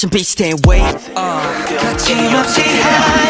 좀 비슷해 way up 거침없이 high.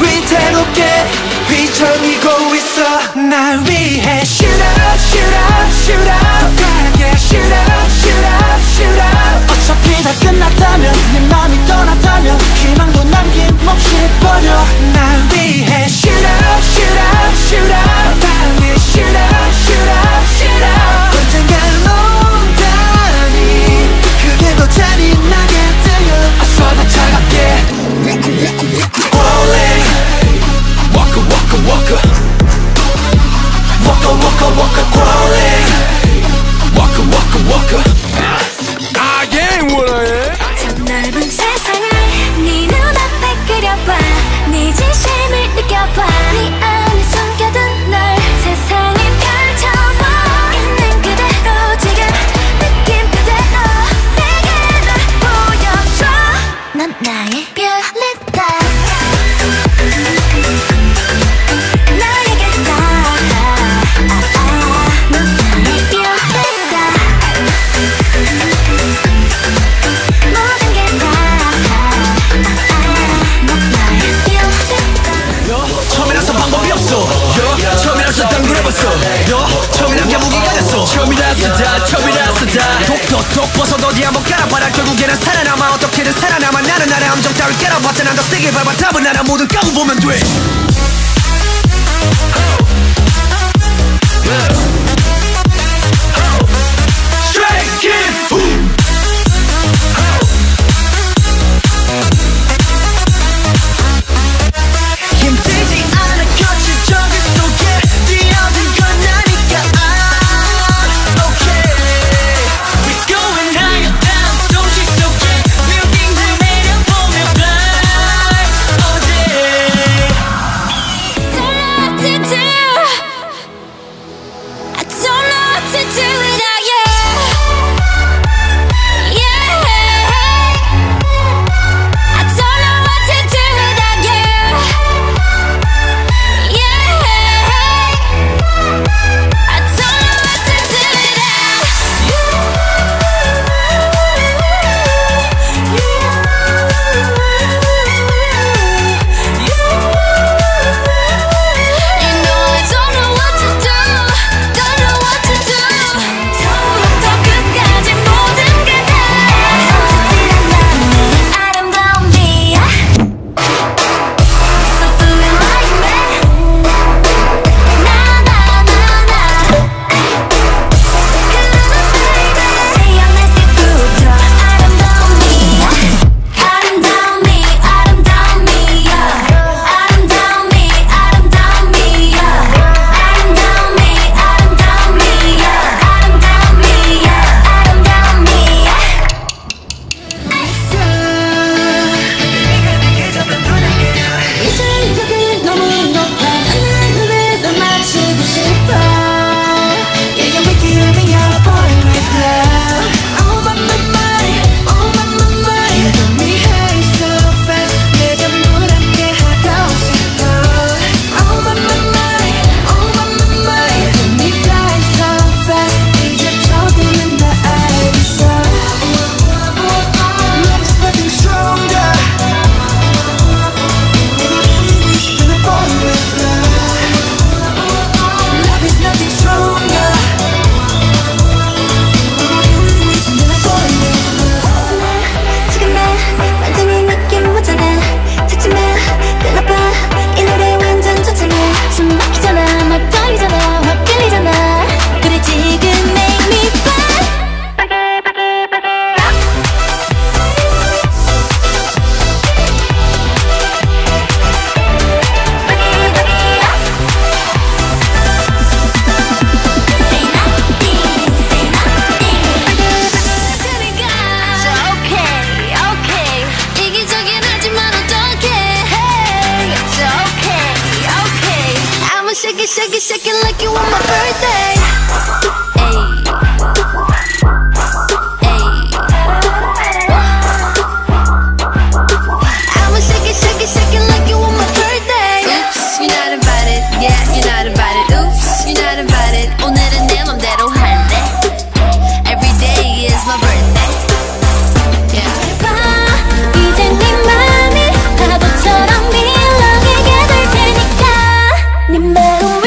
위태롭게 휘청이고 있어. 날 위해 Shoot up, shoot up, shoot up. 강하게 Shoot up, shoot up, shoot up. 어차피 다 끝났다면 내 맘이 떠났다면 희망도 남김없이 버려. 날 위해 America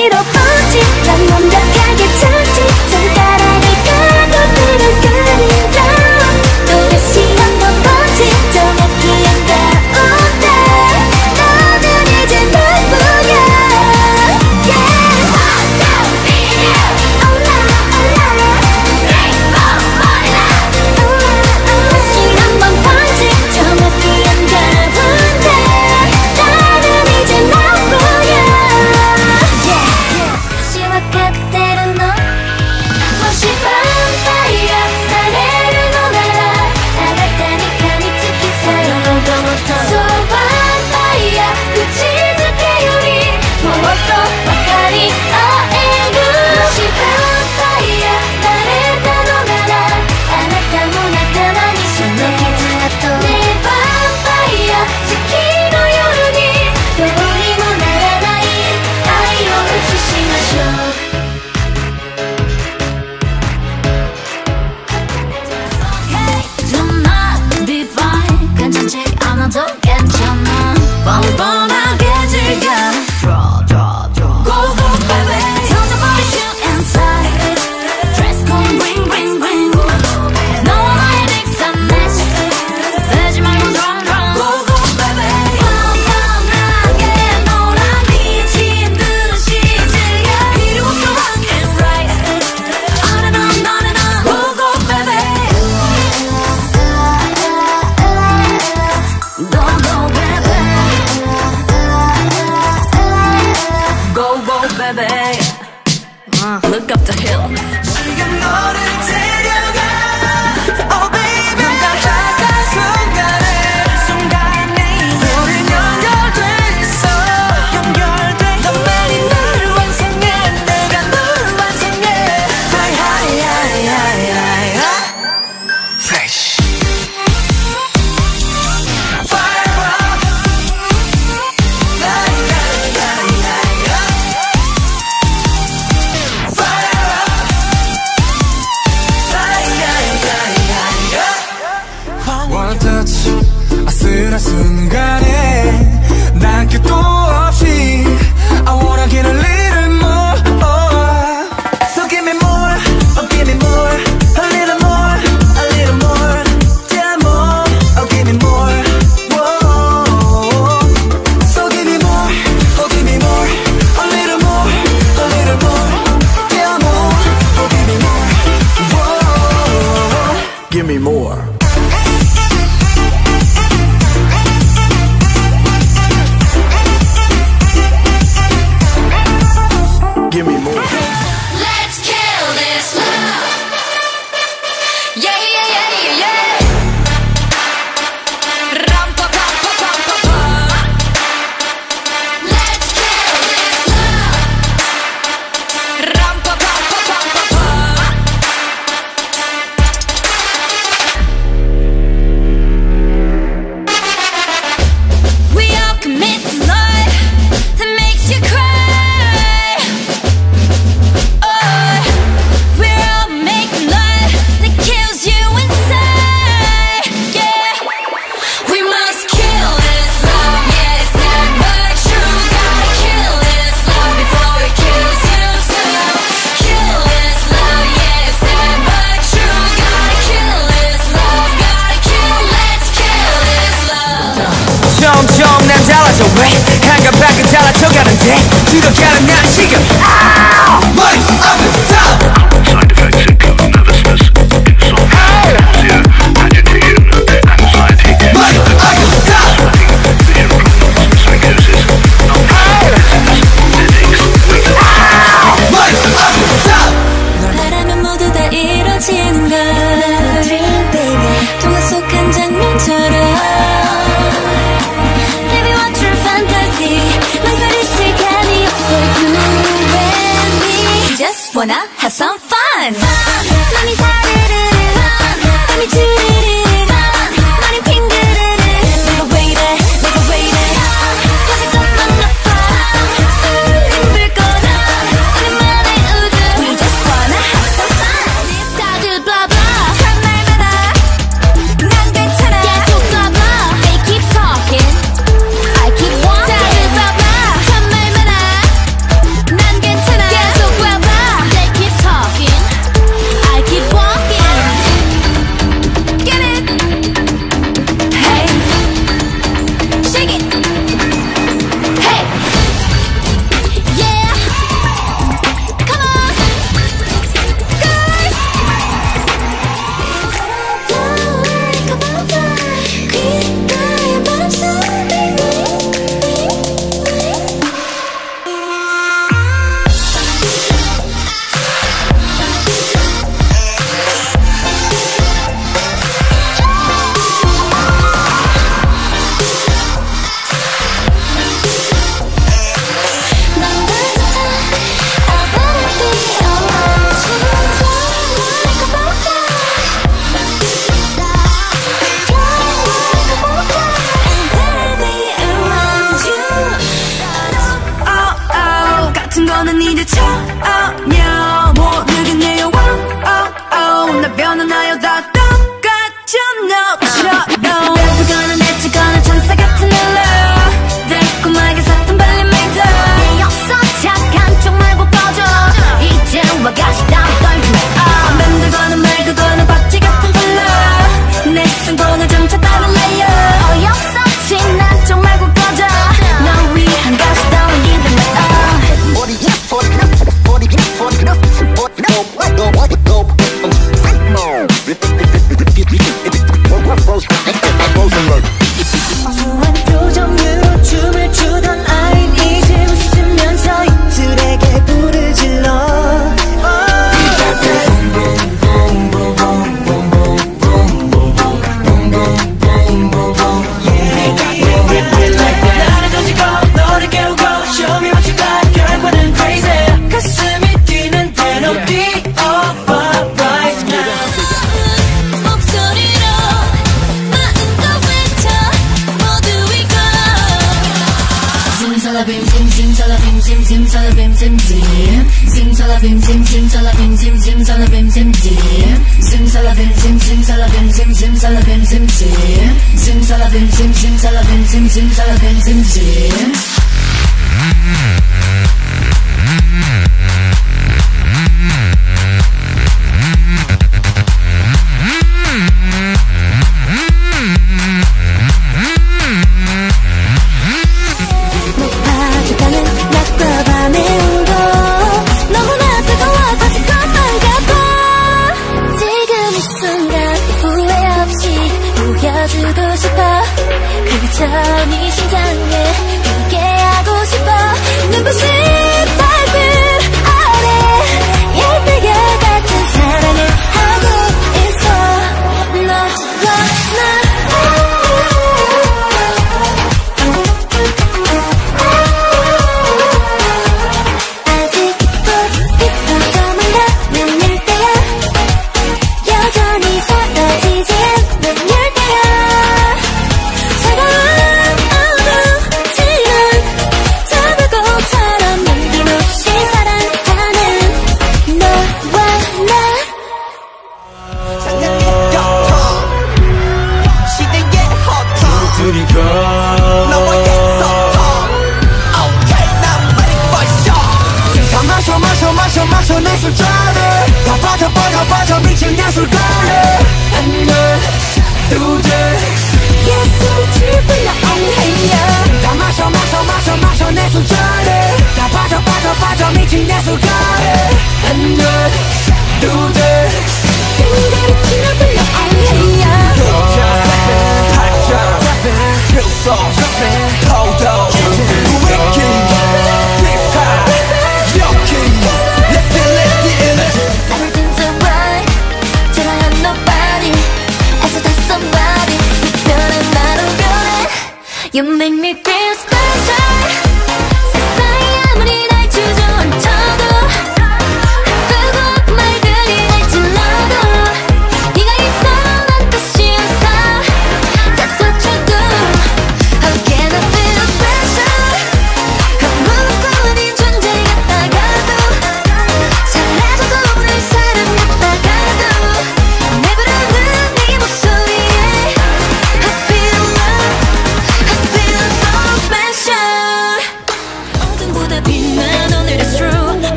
made up.